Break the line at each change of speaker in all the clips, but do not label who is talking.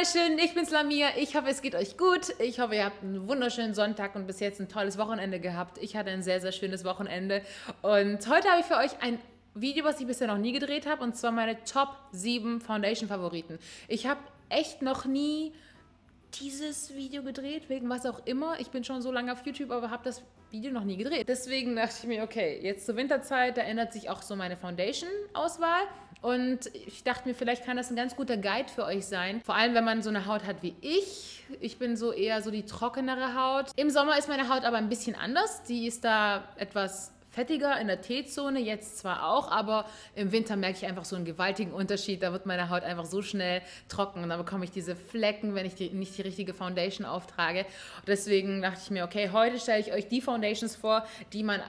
meine Schönen, ich bin's Lamia. Ich hoffe, es geht euch gut. Ich hoffe, ihr habt einen wunderschönen Sonntag und bis jetzt ein tolles Wochenende gehabt. Ich hatte ein sehr, sehr schönes Wochenende. Und heute habe ich für euch ein Video, was ich bisher noch nie gedreht habe, und zwar meine Top 7 Foundation-Favoriten. Ich habe echt noch nie dieses Video gedreht, wegen was auch immer. Ich bin schon so lange auf YouTube, aber habe das Video noch nie gedreht. Deswegen dachte ich mir, okay, jetzt zur Winterzeit, da ändert sich auch so meine Foundation-Auswahl. Und ich dachte mir, vielleicht kann das ein ganz guter Guide für euch sein. Vor allem, wenn man so eine Haut hat wie ich. Ich bin so eher so die trockenere Haut. Im Sommer ist meine Haut aber ein bisschen anders. Die ist da etwas fettiger in der T-Zone, jetzt zwar auch, aber im Winter merke ich einfach so einen gewaltigen Unterschied. Da wird meine Haut einfach so schnell trocken und dann bekomme ich diese Flecken, wenn ich die, nicht die richtige Foundation auftrage. deswegen dachte ich mir, okay, heute stelle ich euch die Foundations vor, die man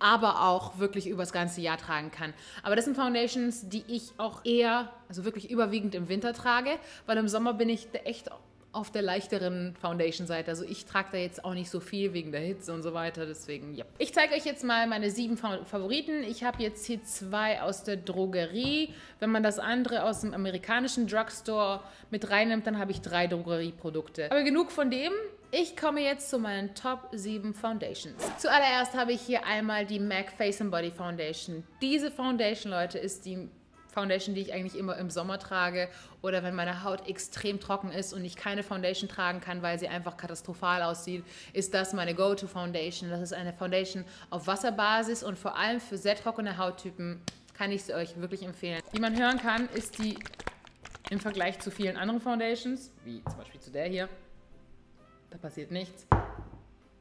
aber auch wirklich übers ganze Jahr tragen kann. Aber das sind Foundations, die ich auch eher, also wirklich überwiegend im Winter trage, weil im Sommer bin ich echt auf der leichteren Foundation-Seite. Also ich trage da jetzt auch nicht so viel wegen der Hitze und so weiter. Deswegen, ja. Ich zeige euch jetzt mal meine sieben Favoriten. Ich habe jetzt hier zwei aus der Drogerie. Wenn man das andere aus dem amerikanischen Drugstore mit reinnimmt, dann habe ich drei Drogerieprodukte. Aber genug von dem. Ich komme jetzt zu meinen Top 7 Foundations. Zuallererst habe ich hier einmal die MAC Face and Body Foundation. Diese Foundation, Leute, ist die Foundation, die ich eigentlich immer im Sommer trage oder wenn meine Haut extrem trocken ist und ich keine Foundation tragen kann, weil sie einfach katastrophal aussieht, ist das meine Go-To-Foundation. Das ist eine Foundation auf Wasserbasis und vor allem für sehr trockene Hauttypen kann ich sie euch wirklich empfehlen. Wie man hören kann, ist die im Vergleich zu vielen anderen Foundations, wie zum Beispiel zu der hier, da passiert nichts,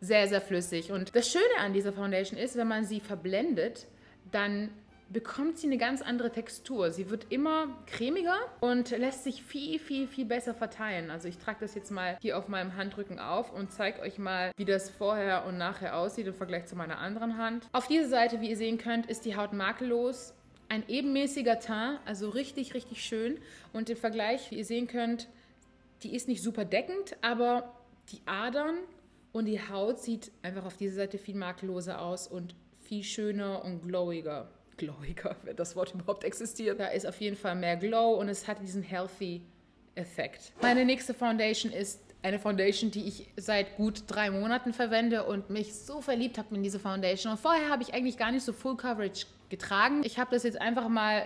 sehr, sehr flüssig. Und das Schöne an dieser Foundation ist, wenn man sie verblendet, dann bekommt sie eine ganz andere Textur. Sie wird immer cremiger und lässt sich viel, viel, viel besser verteilen. Also ich trage das jetzt mal hier auf meinem Handrücken auf und zeige euch mal, wie das vorher und nachher aussieht im Vergleich zu meiner anderen Hand. Auf dieser Seite, wie ihr sehen könnt, ist die Haut makellos. Ein ebenmäßiger Teint, also richtig, richtig schön. Und im Vergleich, wie ihr sehen könnt, die ist nicht super deckend, aber die Adern und die Haut sieht einfach auf dieser Seite viel makelloser aus und viel schöner und glowiger glowiger, wenn das Wort überhaupt existiert. Da ist auf jeden Fall mehr Glow und es hat diesen healthy Effekt. Meine nächste Foundation ist eine Foundation, die ich seit gut drei Monaten verwende und mich so verliebt habe in diese Foundation. Und vorher habe ich eigentlich gar nicht so Full Coverage getragen. Ich habe das jetzt einfach mal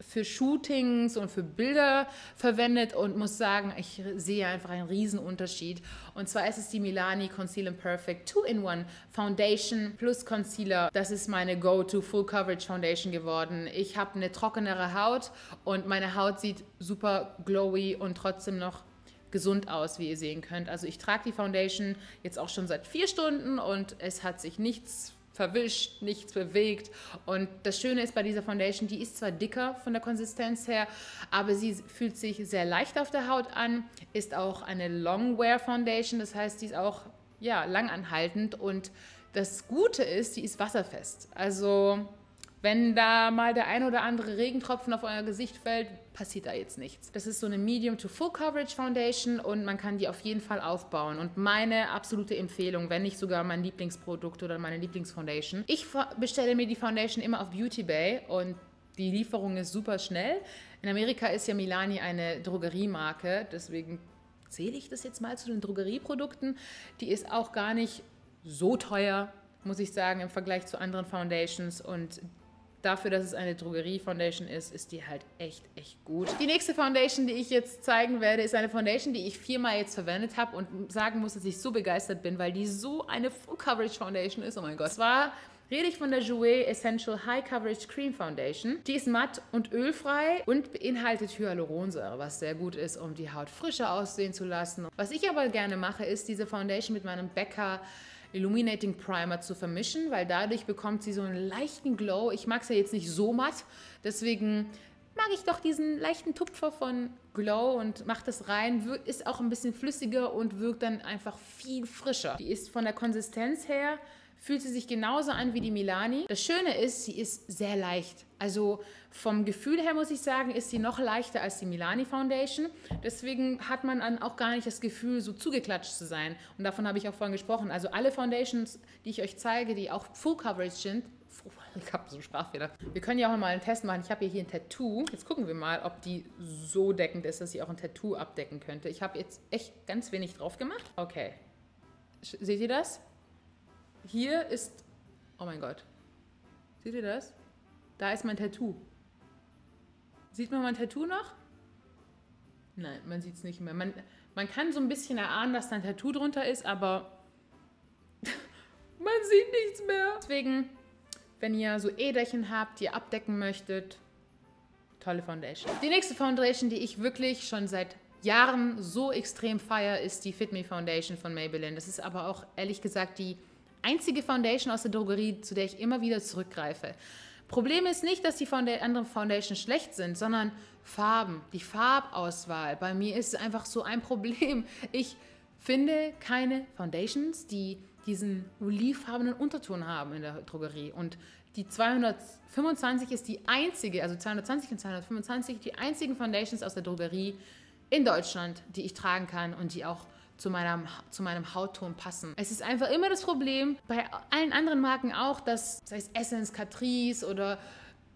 für Shootings und für Bilder verwendet und muss sagen, ich sehe einfach einen riesen Unterschied. Und zwar ist es die Milani Conceal Perfect 2-in-1 Foundation plus Concealer. Das ist meine Go-To Full Coverage Foundation geworden. Ich habe eine trockenere Haut und meine Haut sieht super glowy und trotzdem noch gesund aus, wie ihr sehen könnt. Also ich trage die Foundation jetzt auch schon seit vier Stunden und es hat sich nichts verwischt, nichts bewegt. Und das Schöne ist bei dieser Foundation, die ist zwar dicker von der Konsistenz her, aber sie fühlt sich sehr leicht auf der Haut an, ist auch eine Long Wear Foundation, das heißt, die ist auch ja, langanhaltend und das Gute ist, die ist wasserfest. Also wenn da mal der ein oder andere Regentropfen auf euer Gesicht fällt, passiert da jetzt nichts. Das ist so eine Medium to Full Coverage Foundation und man kann die auf jeden Fall aufbauen. Und meine absolute Empfehlung, wenn nicht sogar mein Lieblingsprodukt oder meine Lieblingsfoundation. Ich bestelle mir die Foundation immer auf Beauty Bay und die Lieferung ist super schnell. In Amerika ist ja Milani eine Drogeriemarke, deswegen zähle ich das jetzt mal zu den Drogerieprodukten. Die ist auch gar nicht so teuer, muss ich sagen, im Vergleich zu anderen Foundations und dafür, dass es eine Drogerie-Foundation ist, ist die halt echt, echt gut. Die nächste Foundation, die ich jetzt zeigen werde, ist eine Foundation, die ich viermal jetzt verwendet habe und sagen muss, dass ich so begeistert bin, weil die so eine Full-Coverage-Foundation ist. Oh mein Gott. Zwar rede ich von der Jouer Essential High Coverage Cream Foundation. Die ist matt und ölfrei und beinhaltet Hyaluronsäure, was sehr gut ist, um die Haut frischer aussehen zu lassen. Was ich aber gerne mache, ist diese Foundation mit meinem Becca Illuminating Primer zu vermischen, weil dadurch bekommt sie so einen leichten Glow. Ich mag es ja jetzt nicht so matt, deswegen mag ich doch diesen leichten Tupfer von Glow und mache das rein. Ist auch ein bisschen flüssiger und wirkt dann einfach viel frischer. Die ist von der Konsistenz her fühlt sie sich genauso an wie die Milani. Das Schöne ist, sie ist sehr leicht. Also vom Gefühl her muss ich sagen, ist sie noch leichter als die Milani Foundation. Deswegen hat man dann auch gar nicht das Gefühl, so zugeklatscht zu sein. Und davon habe ich auch vorhin gesprochen. Also alle Foundations, die ich euch zeige, die auch Full Coverage sind, Ich habe so einen Sprachfehler. Wir können ja auch mal einen Test machen. Ich habe hier, ein Tattoo. Jetzt gucken wir mal, ob die so deckend ist, dass sie auch ein Tattoo abdecken könnte. Ich habe jetzt echt ganz wenig drauf gemacht. Okay. Seht ihr das? Hier ist... Oh mein Gott. Seht ihr das? Da ist mein Tattoo. Sieht man mein Tattoo noch? Nein, man sieht es nicht mehr. Man, man kann so ein bisschen erahnen, dass da ein Tattoo drunter ist, aber man sieht nichts mehr. Deswegen, wenn ihr so Äderchen habt, die ihr abdecken möchtet, tolle Foundation. Die nächste Foundation, die ich wirklich schon seit Jahren so extrem feiere, ist die Fit Me Foundation von Maybelline. Das ist aber auch ehrlich gesagt die einzige Foundation aus der Drogerie, zu der ich immer wieder zurückgreife. Problem ist nicht, dass die anderen Foundations schlecht sind, sondern Farben, die Farbauswahl. Bei mir ist es einfach so ein Problem. Ich finde keine Foundations, die diesen olivfarbenen Unterton haben in der Drogerie. Und die 225 ist die einzige, also 220 und 225, die einzigen Foundations aus der Drogerie in Deutschland, die ich tragen kann und die auch zu meinem, zu meinem Hautton passen. Es ist einfach immer das Problem, bei allen anderen Marken auch, dass, sei es Essence, Catrice oder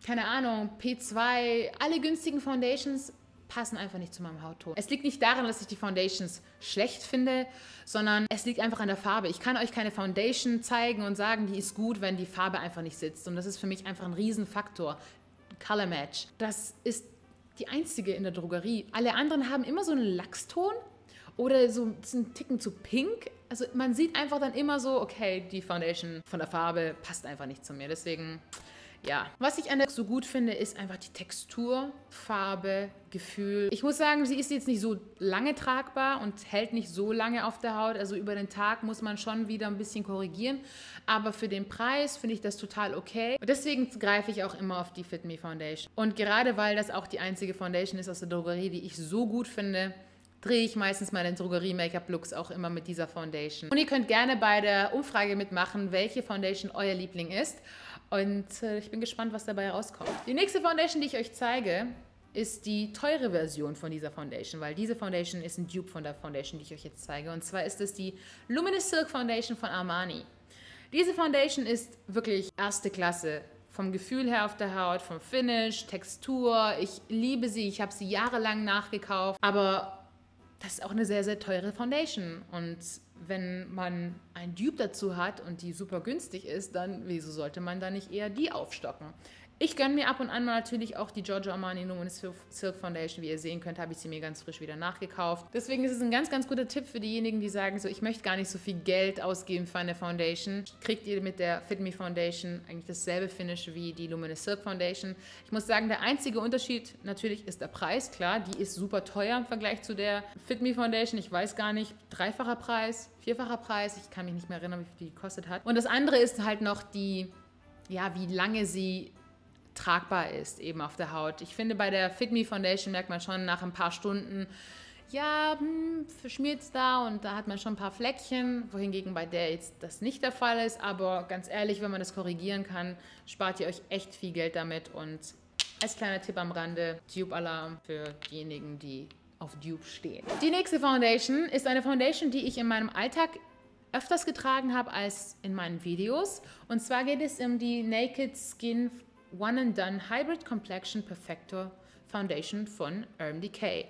keine Ahnung, P2, alle günstigen Foundations passen einfach nicht zu meinem Hautton. Es liegt nicht daran, dass ich die Foundations schlecht finde, sondern es liegt einfach an der Farbe. Ich kann euch keine Foundation zeigen und sagen, die ist gut, wenn die Farbe einfach nicht sitzt. Und das ist für mich einfach ein Riesenfaktor. Color Match. Das ist die einzige in der Drogerie. Alle anderen haben immer so einen Lachston oder so ein Ticken zu pink. Also man sieht einfach dann immer so, okay, die Foundation von der Farbe passt einfach nicht zu mir. Deswegen, ja. Was ich an der so gut finde, ist einfach die Textur, Farbe, Gefühl. Ich muss sagen, sie ist jetzt nicht so lange tragbar und hält nicht so lange auf der Haut. Also über den Tag muss man schon wieder ein bisschen korrigieren. Aber für den Preis finde ich das total okay. Und deswegen greife ich auch immer auf die Fit Me Foundation. Und gerade weil das auch die einzige Foundation ist aus der Drogerie, die ich so gut finde, drehe ich meistens meine Drogerie-Make-up-Looks auch immer mit dieser Foundation. Und ihr könnt gerne bei der Umfrage mitmachen, welche Foundation euer Liebling ist. Und äh, ich bin gespannt, was dabei rauskommt. Die nächste Foundation, die ich euch zeige, ist die teure Version von dieser Foundation, weil diese Foundation ist ein Dupe von der Foundation, die ich euch jetzt zeige. Und zwar ist es die Luminous Silk Foundation von Armani. Diese Foundation ist wirklich erste Klasse. Vom Gefühl her auf der Haut, vom Finish, Textur. Ich liebe sie. Ich habe sie jahrelang nachgekauft. Aber das ist auch eine sehr, sehr teure Foundation. Und wenn man ein Dupe dazu hat und die super günstig ist, dann wieso sollte man da nicht eher die aufstocken? Ich gönne mir ab und an mal natürlich auch die Giorgio Armani Luminous Silk Foundation. Wie ihr sehen könnt, habe ich sie mir ganz frisch wieder nachgekauft. Deswegen ist es ein ganz, ganz guter Tipp für diejenigen, die sagen, so ich möchte gar nicht so viel Geld ausgeben für eine Foundation. Kriegt ihr mit der Fit Me Foundation eigentlich dasselbe Finish wie die Luminous Silk Foundation. Ich muss sagen, der einzige Unterschied natürlich ist der Preis. Klar, die ist super teuer im Vergleich zu der Fit Me Foundation. Ich weiß gar nicht, dreifacher Preis, vierfacher Preis. Ich kann mich nicht mehr erinnern, wie viel die gekostet hat. Und das andere ist halt noch die ja, wie lange sie tragbar ist eben auf der Haut. Ich finde, bei der Fit Me Foundation merkt man schon nach ein paar Stunden, ja, hm, verschmiert es da und da hat man schon ein paar Fleckchen, wohingegen bei der jetzt das nicht der Fall ist. Aber ganz ehrlich, wenn man das korrigieren kann, spart ihr euch echt viel Geld damit. Und als kleiner Tipp am Rande, Dupe-Alarm für diejenigen, die auf Dupe stehen. Die nächste Foundation ist eine Foundation, die ich in meinem Alltag öfters getragen habe als in meinen Videos. Und zwar geht es um die Naked Skin One and Done Hybrid Complexion Perfector Foundation von Urban Decay.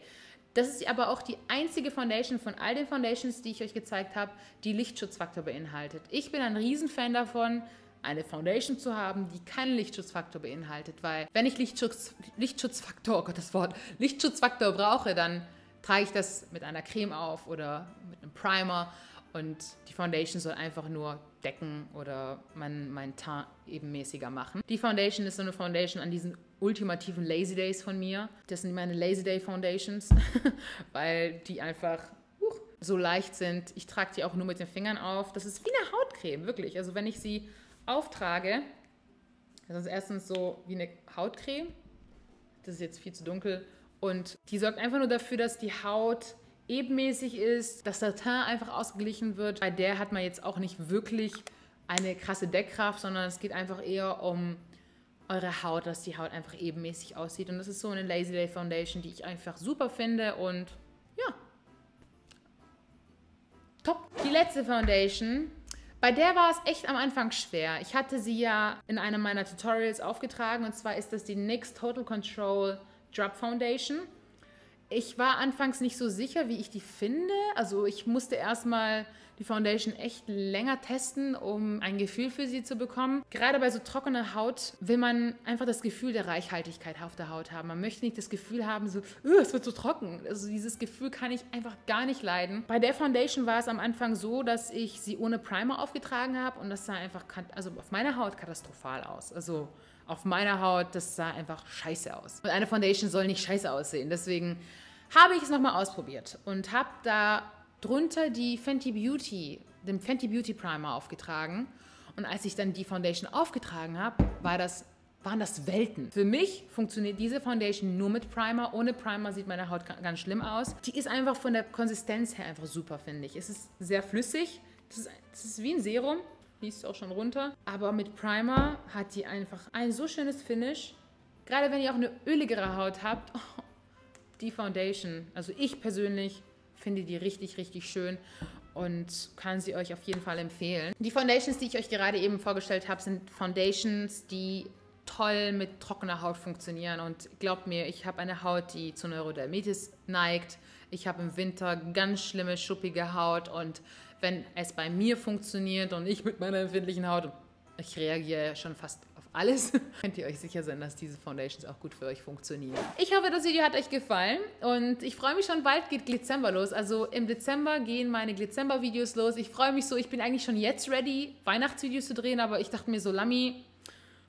Das ist aber auch die einzige Foundation von all den Foundations, die ich euch gezeigt habe, die Lichtschutzfaktor beinhaltet. Ich bin ein Riesenfan davon, eine Foundation zu haben, die keinen Lichtschutzfaktor beinhaltet, weil wenn ich Lichtschutz, Lichtschutzfaktor, oh Gott, das Wort, Lichtschutzfaktor brauche, dann trage ich das mit einer Creme auf oder mit einem Primer und die Foundation soll einfach nur decken oder mein, mein Teint ebenmäßiger machen. Die Foundation ist so eine Foundation an diesen ultimativen Lazy Days von mir. Das sind meine Lazy Day Foundations, weil die einfach uh, so leicht sind. Ich trage die auch nur mit den Fingern auf. Das ist wie eine Hautcreme, wirklich. Also wenn ich sie auftrage, das ist erstens so wie eine Hautcreme. Das ist jetzt viel zu dunkel. Und die sorgt einfach nur dafür, dass die Haut ebenmäßig ist, dass der Teint einfach ausgeglichen wird. Bei der hat man jetzt auch nicht wirklich eine krasse Deckkraft, sondern es geht einfach eher um eure Haut, dass die Haut einfach ebenmäßig aussieht. Und das ist so eine Lazy Day Foundation, die ich einfach super finde und ja, top. Die letzte Foundation Bei der war es echt am Anfang schwer. Ich hatte sie ja in einem meiner Tutorials aufgetragen und zwar ist das die NYX Total Control Drop Foundation. Ich war anfangs nicht so sicher, wie ich die finde. Also ich musste erstmal die Foundation echt länger testen, um ein Gefühl für sie zu bekommen. Gerade bei so trockener Haut will man einfach das Gefühl der Reichhaltigkeit auf der Haut haben. Man möchte nicht das Gefühl haben, so, es wird so trocken. Also dieses Gefühl kann ich einfach gar nicht leiden. Bei der Foundation war es am Anfang so, dass ich sie ohne Primer aufgetragen habe und das sah einfach, also auf meiner Haut katastrophal aus. Also auf meiner Haut, das sah einfach scheiße aus. Und eine Foundation soll nicht scheiße aussehen. Deswegen habe ich es nochmal ausprobiert und habe da drunter die Fenty Beauty, den Fenty Beauty Primer aufgetragen. Und als ich dann die Foundation aufgetragen habe, war das, waren das Welten. Für mich funktioniert diese Foundation nur mit Primer. Ohne Primer sieht meine Haut ganz schlimm aus. Die ist einfach von der Konsistenz her einfach super, finde ich. Es ist sehr flüssig. Das ist, das ist wie ein Serum. Liest auch schon runter. Aber mit Primer hat die einfach ein so schönes Finish. Gerade wenn ihr auch eine öligere Haut habt, oh, die Foundation, also ich persönlich finde die richtig, richtig schön und kann sie euch auf jeden Fall empfehlen. Die Foundations, die ich euch gerade eben vorgestellt habe, sind Foundations, die toll mit trockener Haut funktionieren und glaubt mir, ich habe eine Haut, die zu Neurodermitis neigt. Ich habe im Winter ganz schlimme, schuppige Haut und wenn es bei mir funktioniert und ich mit meiner empfindlichen Haut, ich reagiere schon fast alles, könnt ihr euch sicher sein, dass diese Foundations auch gut für euch funktionieren. Ich hoffe, das Video hat euch gefallen und ich freue mich schon, bald geht Dezember los. Also im Dezember gehen meine Dezember-Videos los. Ich freue mich so, ich bin eigentlich schon jetzt ready, Weihnachtsvideos zu drehen, aber ich dachte mir so, Lami,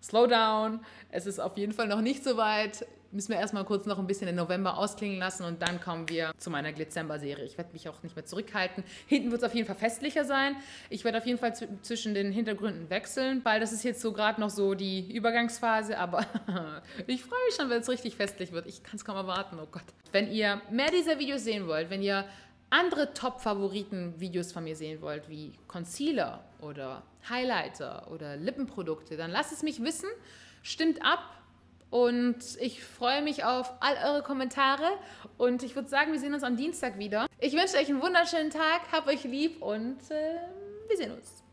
slow down. Es ist auf jeden Fall noch nicht so weit müssen wir erstmal kurz noch ein bisschen den November ausklingen lassen und dann kommen wir zu meiner Glizember-Serie. Ich werde mich auch nicht mehr zurückhalten. Hinten wird es auf jeden Fall festlicher sein. Ich werde auf jeden Fall zwischen den Hintergründen wechseln, weil das ist jetzt so gerade noch so die Übergangsphase, aber ich freue mich schon, wenn es richtig festlich wird. Ich kann es kaum erwarten, oh Gott. Wenn ihr mehr dieser Videos sehen wollt, wenn ihr andere Top-Favoriten-Videos von mir sehen wollt, wie Concealer oder Highlighter oder Lippenprodukte, dann lasst es mich wissen. Stimmt ab, und ich freue mich auf all eure Kommentare. Und ich würde sagen, wir sehen uns am Dienstag wieder. Ich wünsche euch einen wunderschönen Tag, habt euch lieb und äh, wir sehen uns.